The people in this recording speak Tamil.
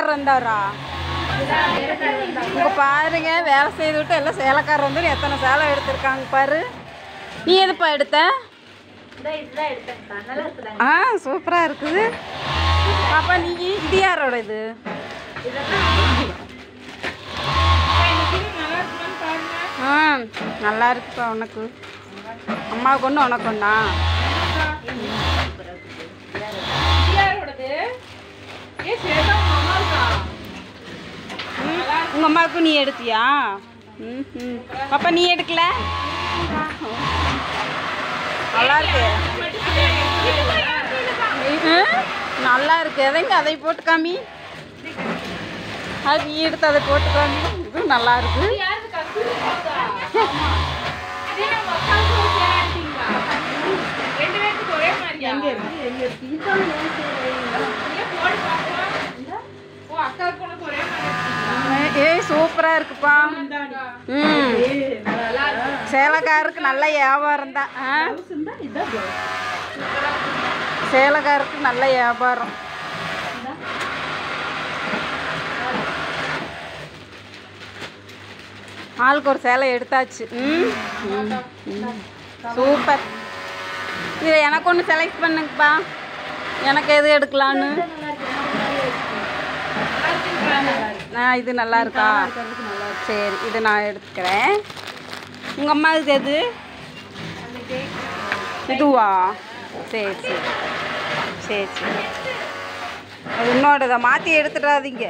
சேலைக்காரர் வந்தாரா இங்க பாருங்க வேலை செய்து விட்டு எல்லாம் சேலைக்காரர் வந்து எத்தனை சேலை எடுத்திருக்காங்க பாரு. நீ எதுப்பா எடுத்த? ஆ சூப்பராக இருக்குது. பாப்பா நீ இது? யாரோட இது ஆ நல்லா இருக்குப்பா உனக்கு. அம்மாவுக்கு ஒன்று உனக்கு ஒன்றா உங்கள் அம்மாவுக்கு நீ எடுத்தியா? ம் ம். பாப்பா நீ எடுக்கல? நல்லா இருக்கு. நல்லா இருக்கு. எதைங்க அதை போட்டு காமி? அது நீ எடுத்து அதை போட்டு காமி. இது நல்லா இருக்கு. ஏ- சூப்பராக இருக்குப்பா. ம். சேலக்காருக்கு நல்ல வியாபாரம் தான். ஆ? சேலைக்காருக்கு நல்ல வியாபாரம். ஆளுக்கு ஒரு சேலை எடுத்தாச்சு. ம்? சூப்பர். இது எனக்கு ஒன்று செலக்ட் பண்ணுங்கப்பா. எனக்கு எது எடுக்கலான்னு ஆ இது நல்லா இருக்கா? சரி இது நான் எடுத்துக்கிறேன். உங்கள் அம்மா இது எது இதுவா? சரி சரி. சரி சரி. அது இன்னோடதை மாற்றி எடுத்துடாதீங்க.